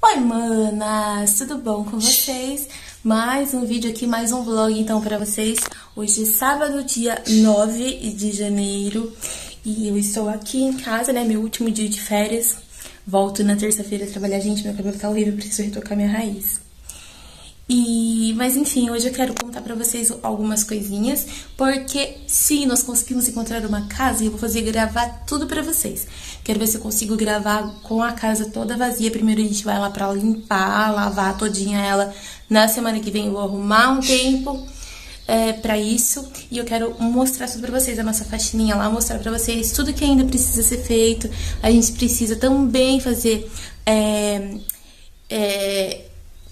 Oi, manas! Tudo bom com vocês? Mais um vídeo aqui, mais um vlog então pra vocês. Hoje é sábado, dia 9 de janeiro. E eu estou aqui em casa, né? Meu último dia de férias. Volto na terça-feira a trabalhar. Gente, meu cabelo tá horrível, preciso retocar minha raiz. E, mas enfim, hoje eu quero contar pra vocês algumas coisinhas, porque sim, nós conseguimos encontrar uma casa e eu vou fazer gravar tudo pra vocês. Quero ver se eu consigo gravar com a casa toda vazia. Primeiro a gente vai lá pra limpar, lavar todinha ela. Na semana que vem eu vou arrumar um tempo é, pra isso. E eu quero mostrar tudo pra vocês, a nossa faxininha lá, mostrar pra vocês tudo que ainda precisa ser feito. A gente precisa também fazer... É, é,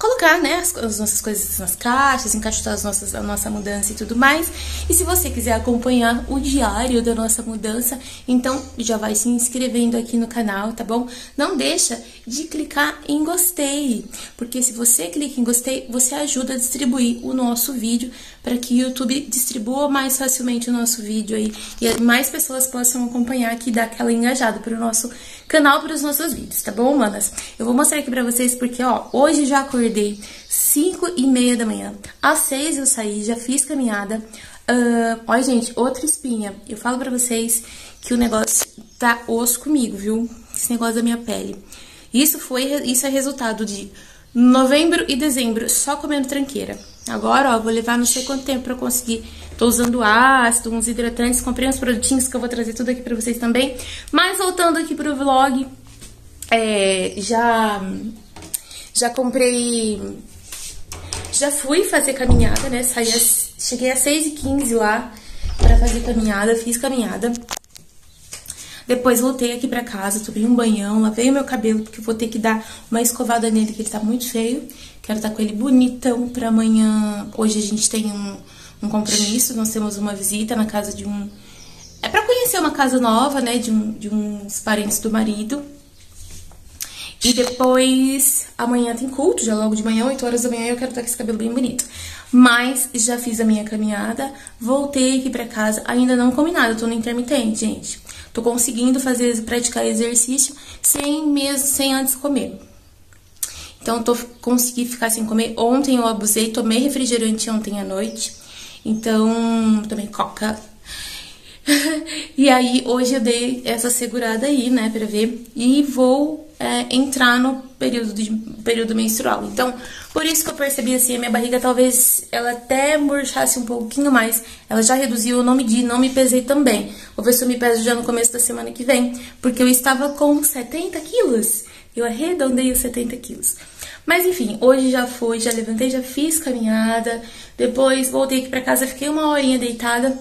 colocar, né, as, as, nossas coisas nas caixas, encaixotar as nossas, a nossa mudança e tudo mais. E se você quiser acompanhar o diário da nossa mudança, então já vai se inscrevendo aqui no canal, tá bom? Não deixa de clicar em gostei, porque se você clica em gostei, você ajuda a distribuir o nosso vídeo para que o YouTube distribua mais facilmente o nosso vídeo aí e mais pessoas possam acompanhar aqui e dar aquela engajada para o nosso canal, para os nossos vídeos, tá bom, manas? Eu vou mostrar aqui para vocês porque, ó, hoje já acordei 5 e meia da manhã, às 6 eu saí, já fiz caminhada. Uh, olha, gente, outra espinha. Eu falo pra vocês que o negócio tá osso comigo, viu? Esse negócio da minha pele. Isso foi, isso é resultado de novembro e dezembro só comendo tranqueira. Agora, ó, vou levar não sei quanto tempo pra conseguir. Tô usando ácido, uns hidratantes, comprei uns produtinhos que eu vou trazer tudo aqui pra vocês também. Mas voltando aqui pro vlog, é, já, já comprei... Já fui fazer caminhada, né? Saí, cheguei às 6h15 lá pra fazer caminhada, fiz caminhada. Depois voltei aqui pra casa, tomei um banhão, lavei o meu cabelo, porque vou ter que dar uma escovada nele, que ele tá muito feio. Quero estar tá com ele bonitão pra amanhã. Hoje a gente tem um, um compromisso, nós temos uma visita na casa de um... É pra conhecer uma casa nova, né, de, um, de uns parentes do marido. E depois, amanhã tem culto, já logo de manhã, 8 horas da manhã, eu quero estar com esse cabelo bem bonito. Mas já fiz a minha caminhada, voltei aqui pra casa, ainda não comi nada, tô no intermitente, gente. Tô conseguindo fazer, praticar exercício sem mesmo, sem antes comer. Então, tô consegui ficar sem comer. Ontem eu abusei, tomei refrigerante ontem à noite. Então, tomei coca. e aí, hoje eu dei essa segurada aí, né, pra ver. E vou é, entrar no período, de, período menstrual. Então, por isso que eu percebi assim, a minha barriga talvez ela até murchasse um pouquinho mais. Ela já reduziu, eu não medi, não me pesei também. Vou ver se eu me peso já no começo da semana que vem. Porque eu estava com 70 quilos. Eu arredondei os 70 quilos. Mas enfim, hoje já foi, já levantei, já fiz caminhada. Depois voltei aqui pra casa, fiquei uma horinha deitada.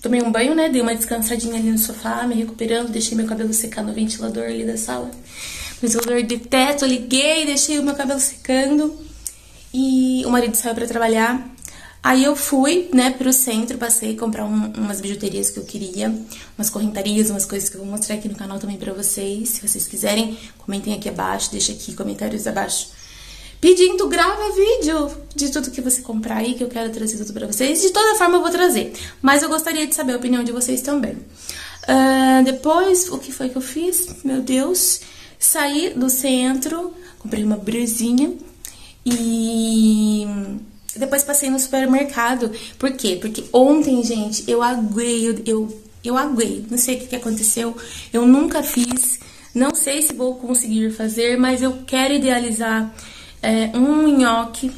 Tomei um banho, né? Dei uma descansadinha ali no sofá, me recuperando. Deixei meu cabelo secar no ventilador ali da sala ventilador de teto, liguei, deixei o meu cabelo secando e o marido saiu para trabalhar. Aí eu fui, né, pro centro, passei comprar um, umas bijuterias que eu queria, umas correntarias, umas coisas que eu vou mostrar aqui no canal também pra vocês. Se vocês quiserem, comentem aqui abaixo, deixa aqui comentários abaixo. Pedindo, grava vídeo de tudo que você comprar aí, que eu quero trazer tudo pra vocês. De toda forma eu vou trazer, mas eu gostaria de saber a opinião de vocês também. Uh, depois, o que foi que eu fiz? Meu Deus... Saí do centro, comprei uma brusinha e depois passei no supermercado. Por quê? Porque ontem, gente, eu aguei, eu, eu, aguei. Não sei o que, que aconteceu, eu nunca fiz. Não sei se vou conseguir fazer, mas eu quero idealizar é, um nhoque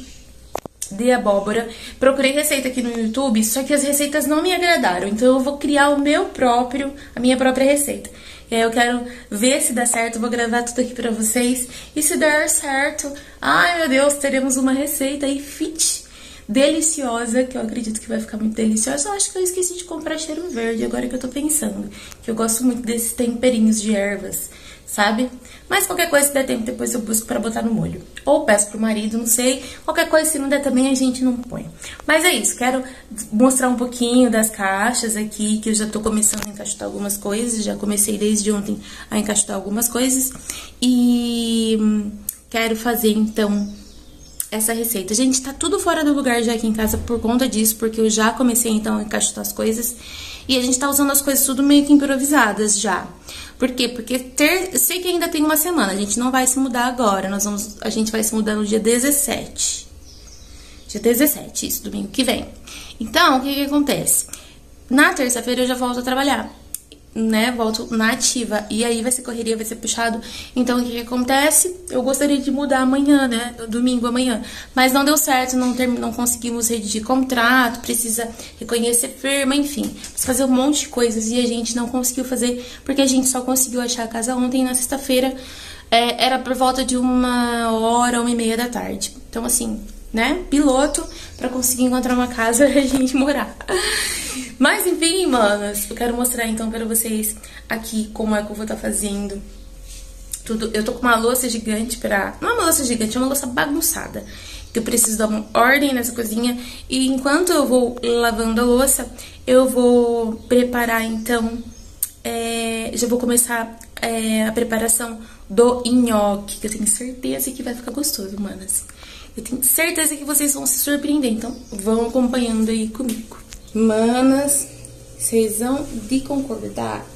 de abóbora. Procurei receita aqui no YouTube, só que as receitas não me agradaram. Então eu vou criar o meu próprio, a minha própria receita. Aí eu quero ver se dá certo, vou gravar tudo aqui pra vocês. E se der certo, ai meu Deus, teremos uma receita aí fit, deliciosa, que eu acredito que vai ficar muito deliciosa. Eu acho que eu esqueci de comprar cheiro verde, agora que eu tô pensando. Que eu gosto muito desses temperinhos de ervas sabe? Mas qualquer coisa, se der tempo, depois eu busco pra botar no molho. Ou peço pro marido, não sei. Qualquer coisa, se não der também, a gente não põe. Mas é isso, quero mostrar um pouquinho das caixas aqui, que eu já tô começando a encaixotar algumas coisas. Já comecei desde ontem a encaixotar algumas coisas. E quero fazer, então, essa receita. Gente, tá tudo fora do lugar já aqui em casa por conta disso, porque eu já comecei então a encaixotar as coisas. E a gente tá usando as coisas tudo meio que improvisadas já. Por quê? Porque ter, sei que ainda tem uma semana, a gente não vai se mudar agora, nós vamos, a gente vai se mudar no dia 17. Dia 17, isso, domingo que vem. Então, o que que acontece? Na terça-feira eu já volto a trabalhar né, volto na ativa. E aí vai ser correria, vai ser puxado. Então, o que, que acontece? Eu gostaria de mudar amanhã, né, domingo amanhã. Mas não deu certo, não, ter, não conseguimos redigir contrato, precisa reconhecer firma, enfim. Precisa fazer um monte de coisas e a gente não conseguiu fazer, porque a gente só conseguiu achar a casa ontem, na sexta-feira. É, era por volta de uma hora, uma e meia da tarde. Então, assim, né, piloto para conseguir encontrar uma casa pra gente morar. Mas enfim, manas, eu quero mostrar então pra vocês aqui como é que eu vou estar tá fazendo tudo. Eu tô com uma louça gigante pra... Não é uma louça gigante, é uma louça bagunçada. Que eu preciso dar uma ordem nessa cozinha. E enquanto eu vou lavando a louça, eu vou preparar então... É, já vou começar é, a preparação do nhoque, que eu tenho certeza que vai ficar gostoso, manas. Eu tenho certeza que vocês vão se surpreender, então vão acompanhando aí comigo. Manas, vocês vão de concordar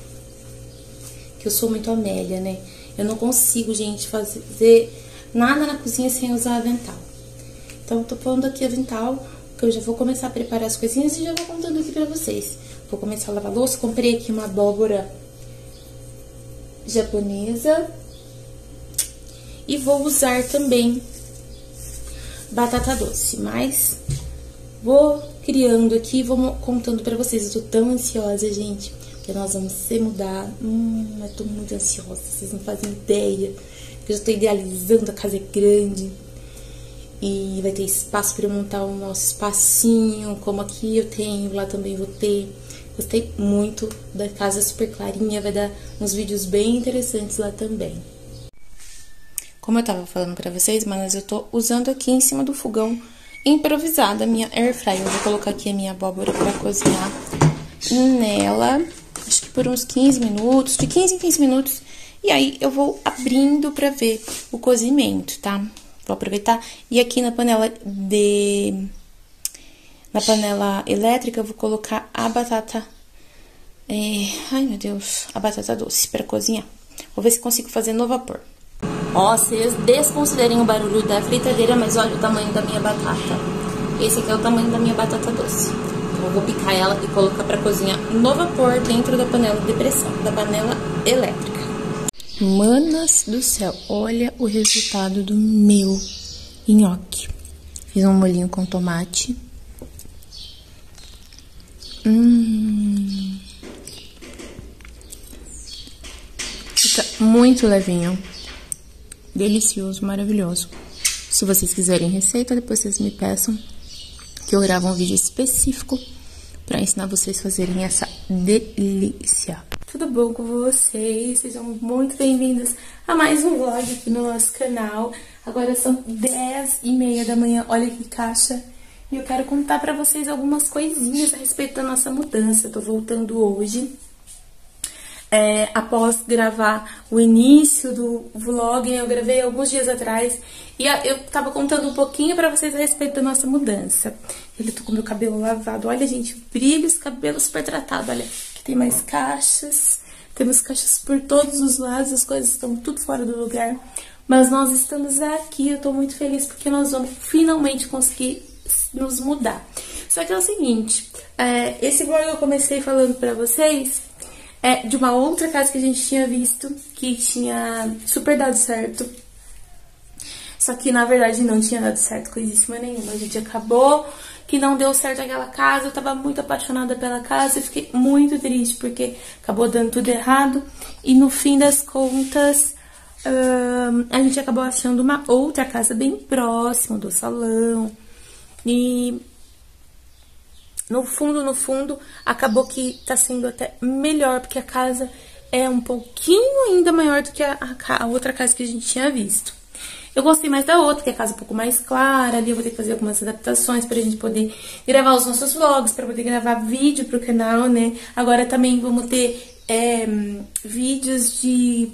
que eu sou muito Amélia, né? Eu não consigo, gente, fazer nada na cozinha sem usar avental. Então, tô pondo aqui avental, que eu já vou começar a preparar as coisinhas e já vou contando aqui pra vocês. Vou começar a lavar louça, comprei aqui uma abóbora japonesa. E vou usar também batata doce, mas vou criando aqui, vou contando pra vocês. Eu tô tão ansiosa, gente, porque nós vamos se mudar. Hum, eu tô muito ansiosa, vocês não fazem ideia. Eu já tô idealizando, a casa é grande. E vai ter espaço para montar o nosso espacinho, como aqui eu tenho, lá também vou ter. Gostei muito da casa super clarinha, vai dar uns vídeos bem interessantes lá também. Como eu tava falando pra vocês, mas eu tô usando aqui em cima do fogão improvisada minha air fryer. Eu vou colocar aqui a minha abóbora pra cozinhar nela, acho que por uns 15 minutos, de 15 em 15 minutos. E aí eu vou abrindo pra ver o cozimento, tá? Vou aproveitar. E aqui na panela de... Na panela elétrica eu vou colocar a batata... É... Ai, meu Deus. A batata doce pra cozinhar. Vou ver se consigo fazer no vapor. Ó, vocês desconsiderem o barulho da fritadeira, mas olha o tamanho da minha batata. Esse aqui é o tamanho da minha batata doce. Então, eu vou picar ela e colocar pra cozinhar no vapor dentro da panela de pressão, da panela elétrica. Manas do céu, olha o resultado do meu nhoque. Fiz um molhinho com tomate. Hum. Fica muito levinho. Delicioso, maravilhoso. Se vocês quiserem receita, depois vocês me peçam que eu gravo um vídeo específico para ensinar vocês a fazerem essa delícia. Tudo bom com vocês? Sejam muito bem-vindos a mais um vlog aqui no nosso canal. Agora são 10 e meia da manhã, olha que caixa. E eu quero contar para vocês algumas coisinhas a respeito da nossa mudança. Eu tô voltando hoje é, após gravar o início do vlog, eu gravei alguns dias atrás e eu tava contando um pouquinho pra vocês a respeito da nossa mudança. Eu tô com meu cabelo lavado, olha gente, brilho esse cabelo super tratado, olha, aqui tem mais caixas, temos caixas por todos os lados, as coisas estão tudo fora do lugar. Mas nós estamos aqui, eu tô muito feliz porque nós vamos finalmente conseguir nos mudar. Só que é o seguinte, é, esse vlog eu comecei falando pra vocês é de uma outra casa que a gente tinha visto, que tinha super dado certo. Só que, na verdade, não tinha dado certo coisíssima nenhuma. A gente acabou que não deu certo aquela casa. Eu tava muito apaixonada pela casa e fiquei muito triste porque acabou dando tudo errado. E no fim das contas, a gente acabou achando uma outra casa bem próxima do salão. E no fundo, no fundo, acabou que tá sendo até melhor, porque a casa é um pouquinho ainda maior do que a, a, a, outra casa que a gente tinha visto. Eu gostei mais da outra, que é a casa um pouco mais clara, ali eu vou ter que fazer algumas adaptações pra gente poder gravar os nossos vlogs, pra poder gravar vídeo pro canal, né? Agora também vamos ter é, vídeos de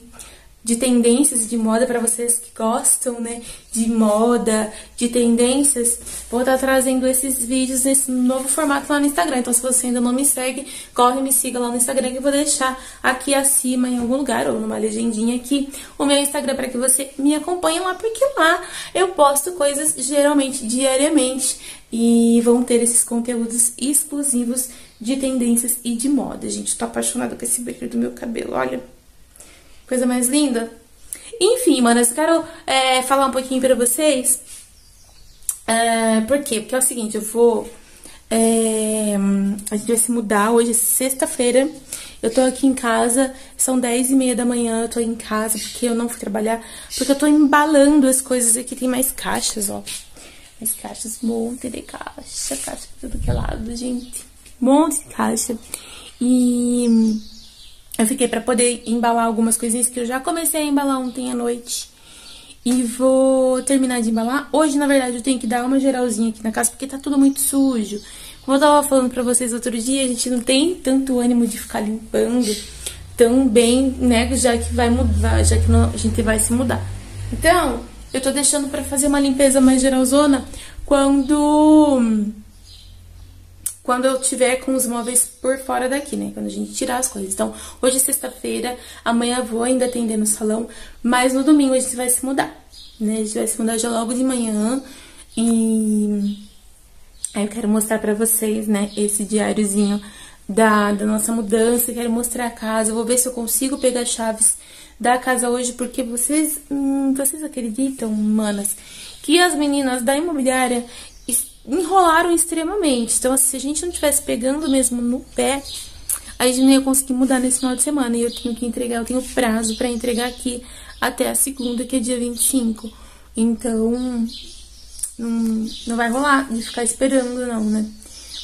de tendências de moda para vocês que gostam, né, de moda, de tendências, vou estar trazendo esses vídeos nesse novo formato lá no Instagram. Então, se você ainda não me segue, corre e me siga lá no Instagram que eu vou deixar aqui acima em algum lugar ou numa legendinha aqui o meu Instagram para que você me acompanhe lá, porque lá eu posto coisas geralmente diariamente e vão ter esses conteúdos exclusivos de tendências e de moda. Gente, tô apaixonada com esse brilho do meu cabelo, olha. Coisa mais linda. Enfim, manas, eu quero é, falar um pouquinho pra vocês. É, por quê? Porque é o seguinte, eu vou... É, a gente vai se mudar hoje, sexta-feira. Eu tô aqui em casa, são 10 e meia da manhã, eu tô em casa porque eu não fui trabalhar, porque eu tô embalando as coisas aqui, tem mais caixas, ó. Mais caixas, monte de caixa, caixa pra tudo que é lado, gente. Monte de caixa. E eu fiquei para poder embalar algumas coisinhas que eu já comecei a embalar ontem à noite. E vou terminar de embalar. Hoje, na verdade, eu tenho que dar uma geralzinha aqui na casa, porque tá tudo muito sujo. Como eu tava falando pra vocês outro dia, a gente não tem tanto ânimo de ficar limpando tão bem, né? Já que vai mudar, já que não, a gente vai se mudar. Então, eu tô deixando pra fazer uma limpeza mais geralzona quando quando eu tiver com os móveis por fora daqui, né? Quando a gente tirar as coisas. Então, hoje é sexta-feira, amanhã vou ainda atender no salão, mas no domingo a gente vai se mudar, né? A gente vai se mudar já logo de manhã e aí eu quero mostrar pra vocês, né, esse diáriozinho da, da nossa mudança, quero mostrar a casa, vou ver se eu consigo pegar chaves da casa hoje, porque vocês, hum, vocês acreditam, manas, que as meninas da imobiliária enrolaram extremamente. Então, se a gente não tivesse pegando mesmo no pé, a gente não ia conseguir mudar nesse final de semana. E eu tenho que entregar, eu tenho prazo para entregar aqui até a segunda, que é dia 25. Então, não, não vai rolar de ficar esperando, não, né?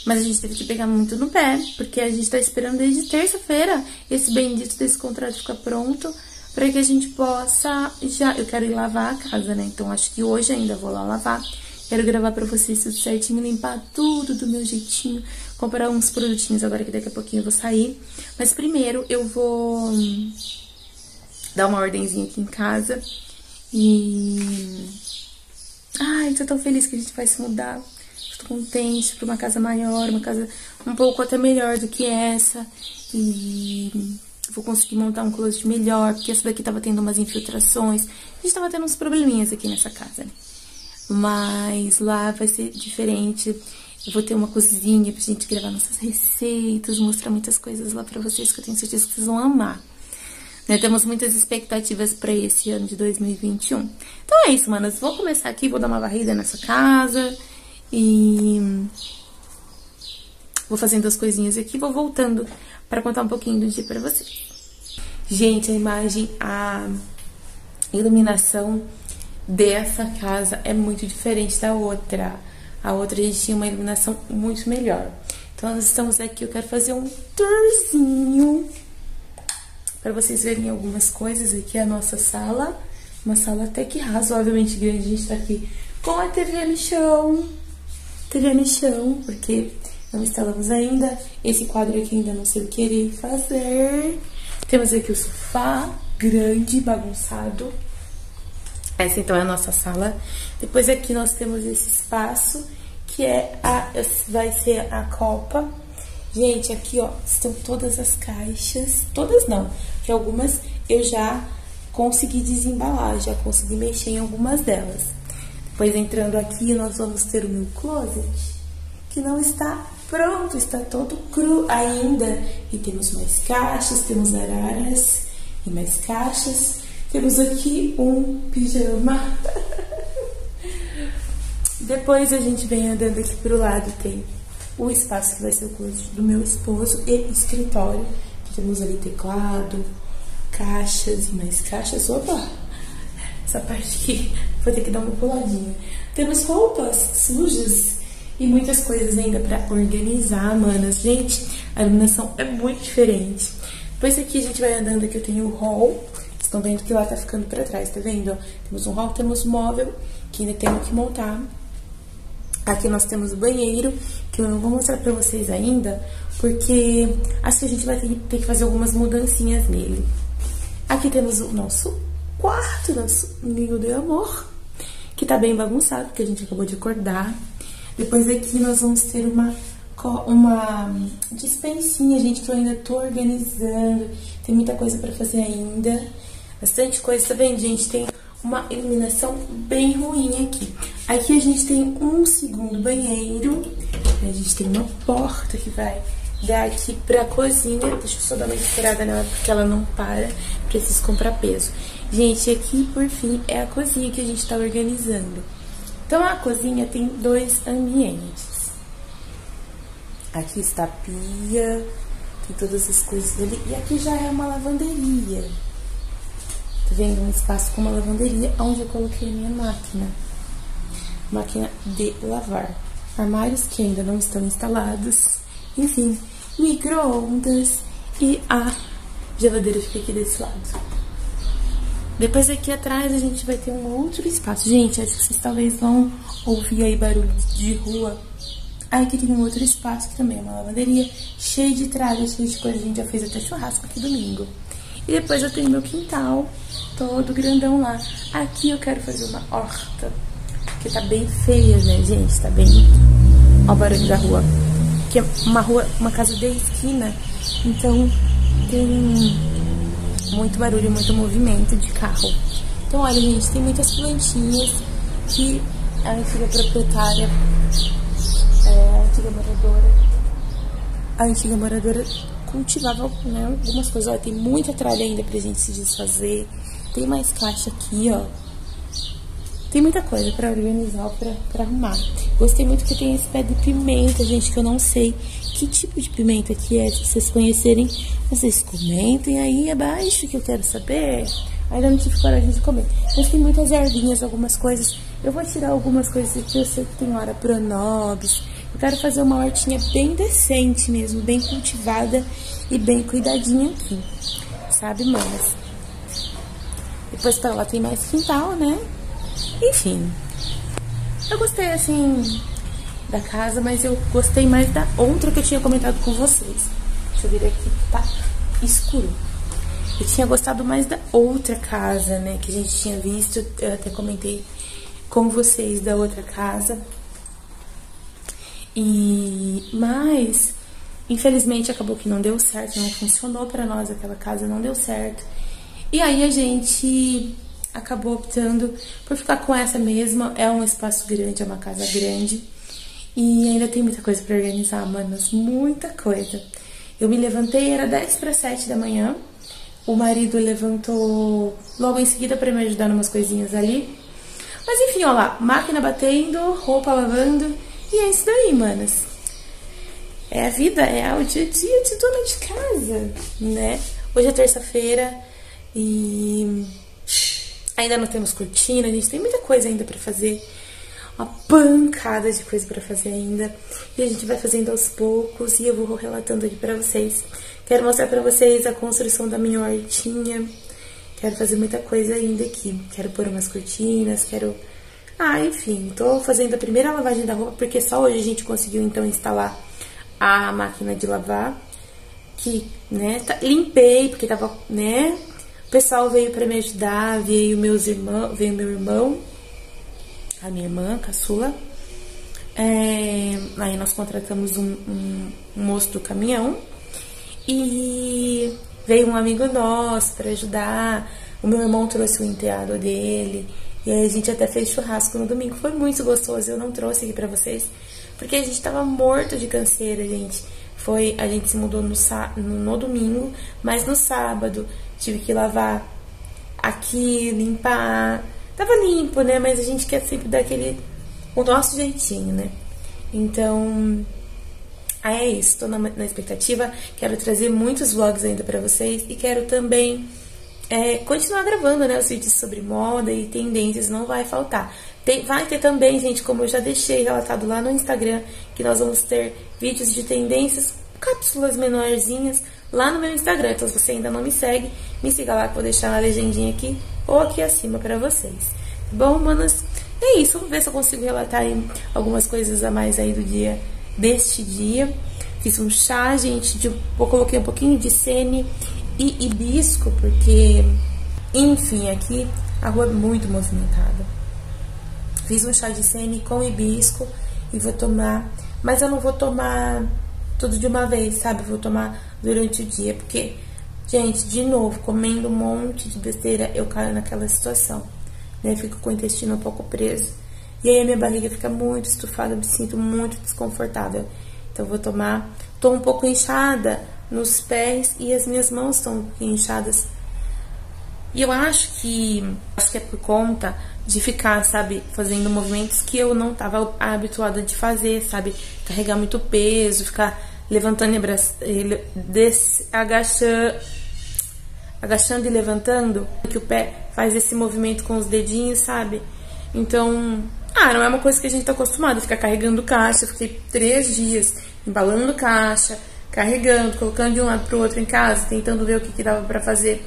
Mas a gente teve que pegar muito no pé, porque a gente tá esperando desde terça-feira esse bendito desse contrato ficar pronto para que a gente possa já. Eu quero ir lavar a casa, né? Então acho que hoje ainda vou lá lavar. Quero gravar pra vocês tudo certinho, limpar tudo do meu jeitinho. Comprar uns produtinhos agora que daqui a pouquinho eu vou sair. Mas primeiro eu vou dar uma ordenzinha aqui em casa. E... Ai, tô tão feliz que a gente vai se mudar. Estou contente pra uma casa maior, uma casa um pouco até melhor do que essa. E vou conseguir montar um closet melhor, porque essa daqui tava tendo umas infiltrações. A gente tava tendo uns probleminhas aqui nessa casa, né? Mas lá vai ser diferente. Eu vou ter uma cozinha pra gente gravar nossas receitas, mostrar muitas coisas lá pra vocês que eu tenho certeza que vocês vão amar. Né, temos muitas expectativas para esse ano de 2021. Então é isso, manas. Vou começar aqui, vou dar uma varrida nessa casa e vou fazendo as coisinhas aqui, vou voltando para contar um pouquinho do dia para vocês. Gente, a imagem, a iluminação dessa casa é muito diferente da outra. A outra a gente tinha uma iluminação muito melhor. Então nós estamos aqui, eu quero fazer um tourzinho para vocês verem algumas coisas aqui a nossa sala, uma sala até que razoavelmente grande. A gente tá aqui com a TV no chão, TV no chão, porque não instalamos ainda. Esse quadro aqui ainda não sei o que irei fazer. Temos aqui o sofá grande, bagunçado. Essa então é a nossa sala. Depois aqui nós temos esse espaço que é a vai ser a copa. Gente, aqui ó, estão todas as caixas, todas não, que algumas eu já consegui desembalar, já consegui mexer em algumas delas. Depois entrando aqui, nós vamos ter o meu closet, que não está pronto, está todo cru ainda. E temos mais caixas, temos araras e mais caixas. Temos aqui um pijama. Depois a gente vem andando aqui pro lado, tem o espaço que vai ser o closet do meu esposo e escritório. Temos ali teclado, caixas e mais caixas. Opa! Essa parte aqui vou ter que dar uma puladinha. Temos roupas sujas e muitas coisas ainda para organizar, manas. Gente, a iluminação é muito diferente. Depois aqui a gente vai andando aqui, eu tenho o hall estão vendo que lá tá ficando pra trás, tá vendo? Temos um hall, temos móvel, que ainda temos que montar. Aqui nós temos o banheiro, que eu não vou mostrar pra vocês ainda, porque acho que a gente vai ter, que fazer algumas mudancinhas nele. Aqui temos o nosso quarto, nosso ninho de amor, que tá bem bagunçado, porque a gente acabou de acordar. Depois aqui nós vamos ter uma, uma dispensinha, gente, que eu ainda tô organizando. Tem muita coisa pra fazer ainda. Bastante coisa, tá vendo, gente? Tem uma iluminação bem ruim aqui. Aqui a gente tem um segundo banheiro. A gente tem uma porta que vai daqui pra cozinha. Deixa eu só dar uma esperada nela porque ela não para. Preciso comprar peso. Gente, aqui por fim é a cozinha que a gente tá organizando. Então a cozinha tem dois ambientes. Aqui está a pia, tem todas as coisas ali. E aqui já é uma lavanderia. Vendo? Um espaço com uma lavanderia onde eu coloquei a minha máquina. Máquina de lavar. Armários que ainda não estão instalados. Enfim, micro-ondas e a geladeira fica aqui desse lado. Depois aqui atrás a gente vai ter um outro espaço. Gente, acho que vocês talvez vão ouvir aí barulho de rua. Aí aqui tem um outro espaço que também é uma lavanderia, cheio de tralhas, cheio de coisa. A gente já fez até churrasco aqui domingo. E depois eu tenho meu quintal, todo grandão lá. Aqui eu quero fazer uma horta, que tá bem feia, né, gente? Tá bem... Ó o barulho da rua que é uma rua, uma casa de esquina, então tem muito barulho, muito movimento de carro. Então, olha, gente, tem muitas plantinhas que a antiga proprietária, é, a antiga moradora, a antiga moradora cultivava né, algumas coisas. Olha, tem muita tralha ainda pra gente se desfazer. Tem mais caixa aqui, ó. Tem muita coisa para organizar, para arrumar. Gostei muito que tem esse pé de pimenta, gente, que eu não sei que tipo de pimenta que é. Se vocês conhecerem, vocês comentem aí abaixo que eu quero saber. Ainda não tive coragem de comer. Mas tem muitas ervinhas, algumas coisas. Eu vou tirar algumas coisas aqui, eu sei que tem hora pronobis. Eu quero fazer uma hortinha bem decente mesmo, bem cultivada e bem cuidadinha aqui. Sabe, manas? Depois para lá tem mais quintal, né? Enfim, eu gostei assim da casa, mas eu gostei mais da outra que eu tinha comentado com vocês. Deixa eu vir aqui, tá escuro. Eu tinha gostado mais da outra casa, né, que a gente tinha visto. Eu até comentei com vocês da outra casa. E mas infelizmente acabou que não deu certo, não funcionou para nós aquela casa, não deu certo. E aí a gente acabou optando por ficar com essa mesma. É um espaço grande, é uma casa grande. E ainda tem muita coisa para organizar, manos, muita coisa. Eu me levantei, era 10 para 7 da manhã. O marido levantou logo em seguida para me ajudar em umas coisinhas ali. Mas enfim, ó lá, máquina batendo, roupa lavando. E é isso daí, manas. É a vida, é o dia a dia de dona de casa, né? Hoje é terça-feira e Ainda não temos cortina, a gente tem muita coisa ainda para fazer. Uma pancada de coisa para fazer ainda. E a gente vai fazendo aos poucos e eu vou relatando aqui para vocês. Quero mostrar para vocês a construção da minha hortinha. Quero fazer muita coisa ainda aqui. Quero pôr umas cortinas, quero... Ah, enfim, tô fazendo a primeira lavagem da roupa porque só hoje a gente conseguiu então instalar a máquina de lavar. Que, né, tá... limpei porque tava, né, o pessoal veio para me ajudar, veio meus irmãos, veio meu irmão, a minha irmã, caçula. É, aí nós contratamos um, um, um moço do caminhão e veio um amigo nosso para ajudar. O meu irmão trouxe o enteado dele. E aí a gente até fez churrasco no domingo. Foi muito gostoso. Eu não trouxe aqui pra vocês. Porque a gente tava morto de canseira, gente. Foi, a gente se mudou no, no domingo, mas no sábado tive que lavar aqui, limpar. Tava limpo, né? Mas a gente quer sempre dar aquele. o nosso jeitinho, né? Então. Aí é isso, tô na, na expectativa. Quero trazer muitos vlogs ainda pra vocês e quero também é, continuar gravando, né? Os vídeos sobre moda e tendências, não vai faltar. Tem, vai ter também, gente, como eu já deixei relatado lá no Instagram, que nós vamos ter vídeos de tendências, cápsulas menorzinhas lá no meu Instagram. Então, se você ainda não me segue, me siga lá que eu vou deixar na legendinha aqui ou aqui acima para vocês. Tá bom, manas? É isso, vamos ver se eu consigo relatar algumas coisas a mais aí do dia, deste dia. Fiz um chá, gente, de, eu coloquei um pouquinho de sene e hibisco, porque, enfim, aqui a rua é muito movimentada. Fiz um chá de sene com hibisco e vou tomar, mas eu não vou tomar tudo de uma vez, sabe? Vou tomar durante o dia, porque, gente, de novo, comendo um monte de besteira, eu caio naquela situação, né? Fico com o intestino um pouco preso. E aí a minha barriga fica muito estufada, eu me sinto muito desconfortável. Então eu vou tomar, tô um pouco inchada nos pés e as minhas mãos estão inchadas. E eu acho que acho que é por conta de ficar, sabe, fazendo movimentos que eu não estava habituada de fazer, sabe? Carregar muito peso, ficar levantando e agachando, agachando e levantando, que o pé faz esse movimento com os dedinhos, sabe? Então, ah, não é uma coisa que a gente tá acostumado, ficar carregando caixa. Eu fiquei três dias embalando caixa, carregando, colocando de um lado pro outro em casa, tentando ver o que, que dava para fazer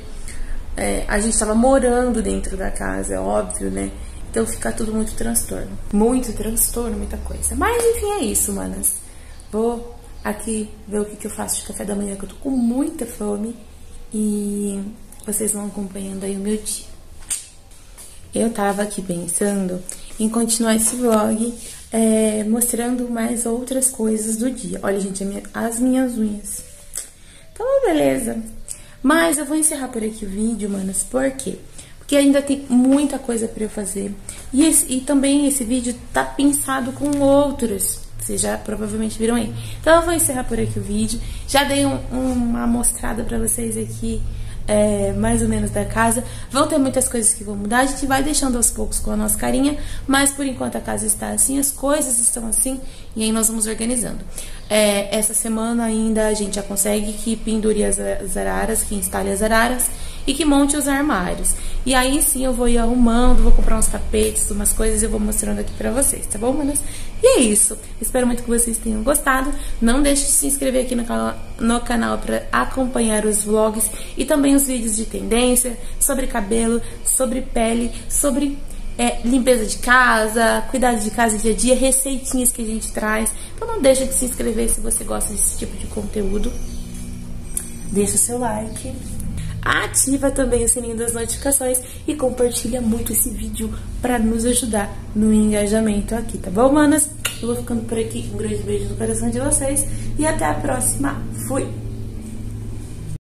é, a gente estava morando dentro da casa, é óbvio, né? Então fica tudo muito transtorno. Muito transtorno, muita coisa. Mas enfim, é isso, manas. Vou aqui ver o que, que eu faço de café da manhã, que eu tô com muita fome. E vocês vão acompanhando aí o meu dia. Eu tava aqui pensando em continuar esse vlog é, mostrando mais outras coisas do dia. Olha, gente, as minhas unhas. Então, beleza. Mas eu vou encerrar por aqui o vídeo, manas, por quê? Porque ainda tem muita coisa para eu fazer. E, esse, e também esse vídeo tá pensado com outros. Vocês já provavelmente viram aí. Então eu vou encerrar por aqui o vídeo. Já dei um, uma mostrada para vocês aqui é, mais ou menos da casa. Vão ter muitas coisas que vão mudar, a gente vai deixando aos poucos com a nossa carinha, mas por enquanto a casa está assim, as coisas estão assim, e aí nós vamos organizando. É, essa semana ainda a gente já consegue que pendure as, as araras, que instale as araras e que monte os armários. E aí sim eu vou ir arrumando, vou comprar uns tapetes, umas coisas e eu vou mostrando aqui pra vocês, tá bom, manas? E é isso. Espero muito que vocês tenham gostado. Não deixe de se inscrever aqui no canal, no canal pra acompanhar os vlogs e também os vídeos de tendência sobre cabelo, sobre pele, sobre é, limpeza de casa, cuidado de casa dia a dia, receitinhas que a gente traz. Então não deixa de se inscrever se você gosta desse tipo de conteúdo. Deixa o seu like ativa também o sininho das notificações e compartilha muito esse vídeo para nos ajudar no engajamento aqui, tá bom, manas? Eu vou ficando por aqui. Um grande beijo no coração de vocês e até a próxima. Fui!